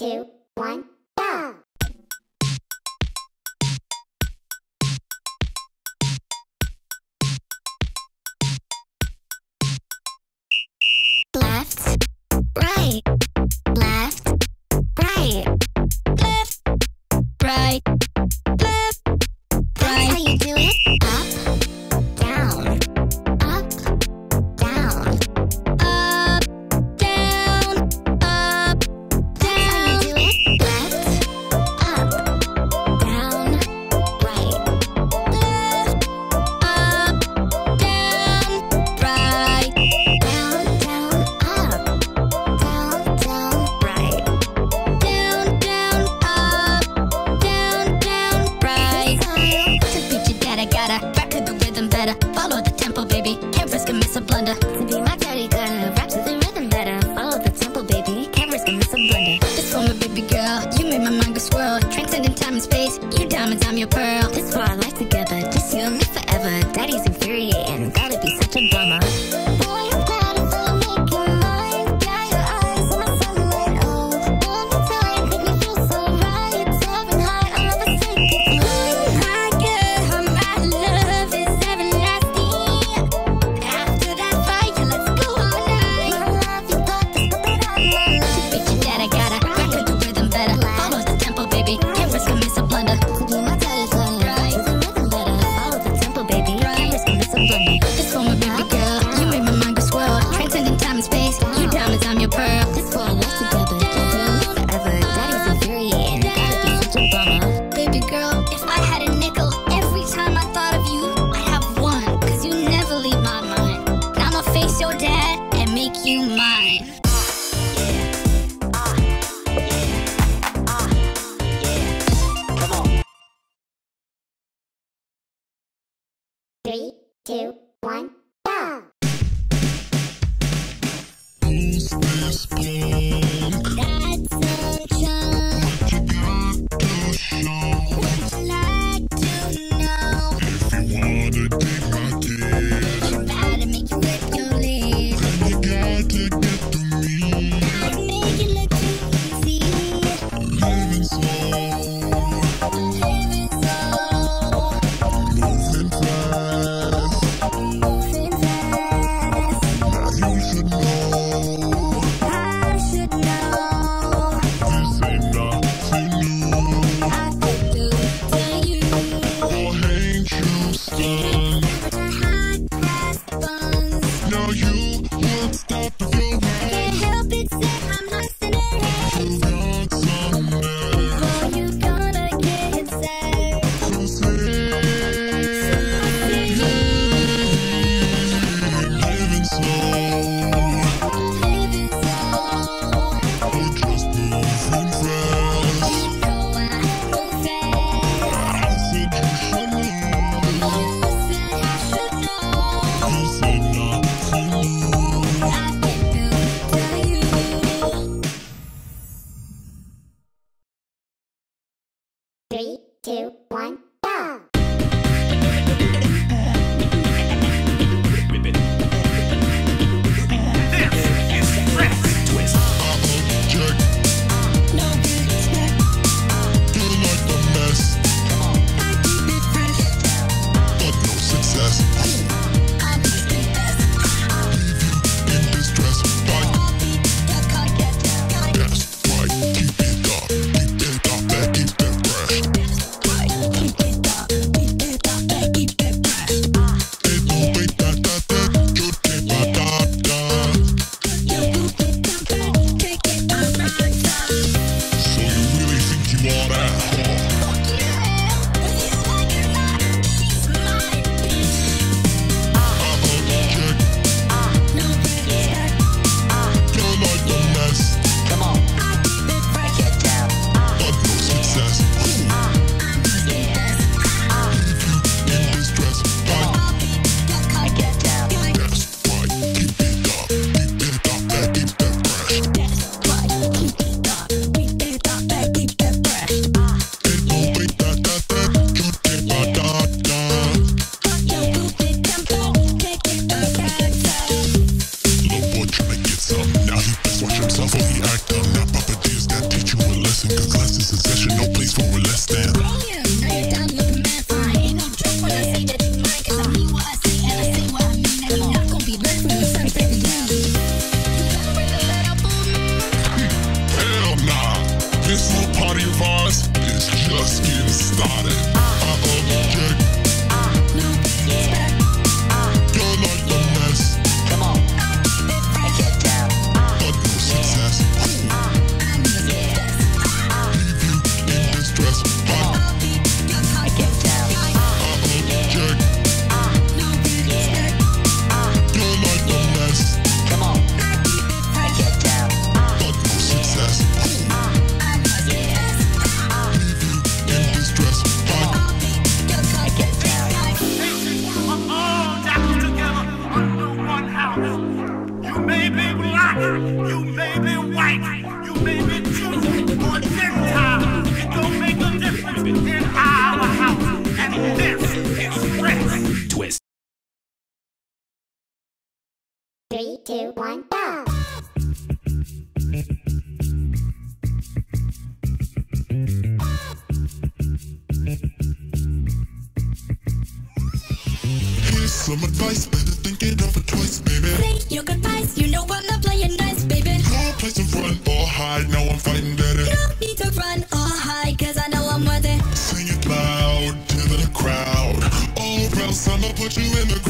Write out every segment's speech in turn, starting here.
two, Three, two, one, go! Here's some advice, better think it over twice, baby. Play your good goodbyes, you know I'm not playing nice, baby. No place to run or hide, now I'm fighting better. No need to run or hide, cause I know I'm worth it. Sing it loud to the crowd. All around, I'ma put you in the ground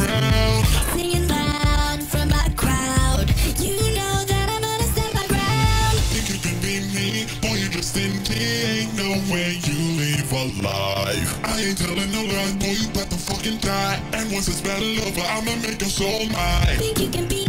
Ain't telling no lie, boy, you about to fucking die. And once this battle over, I'ma make your soul mine. Think you can be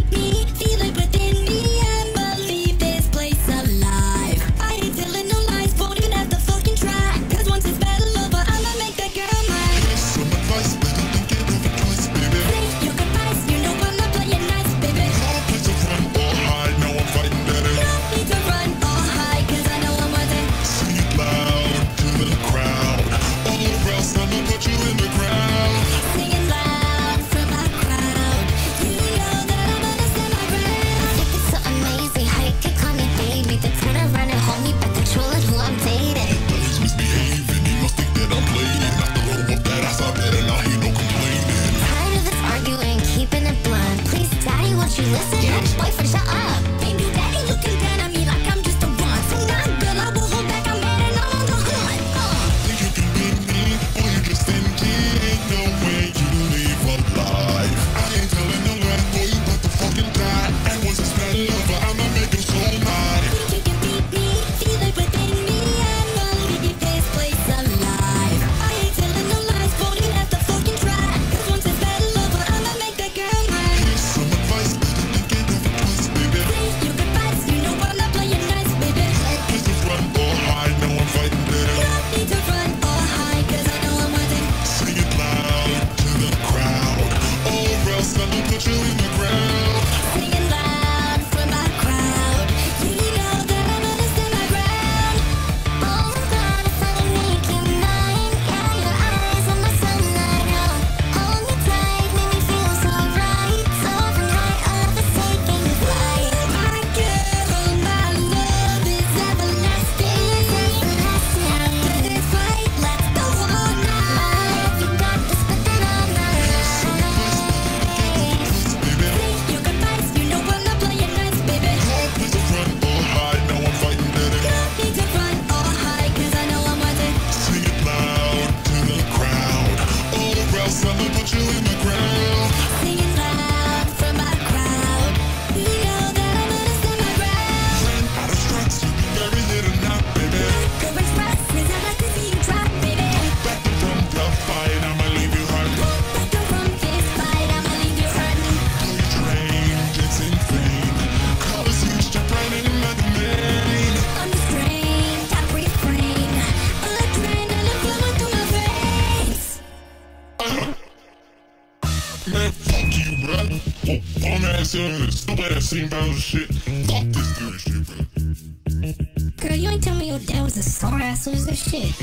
same battle shit. Fuck this theory shit, bro. Girl, you ain't tell me your dad was a sore ass loser shit.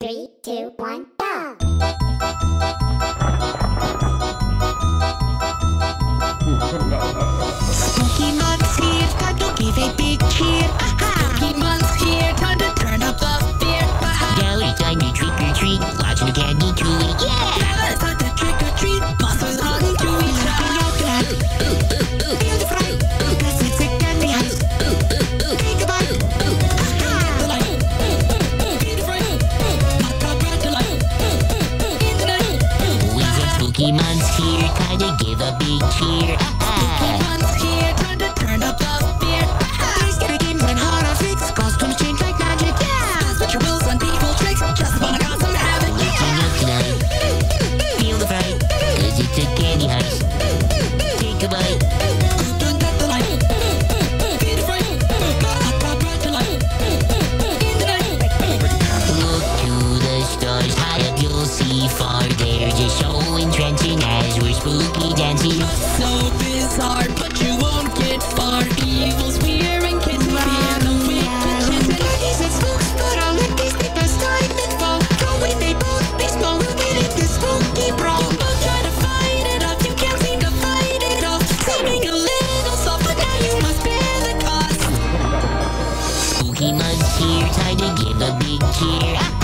Three, two, one. Give a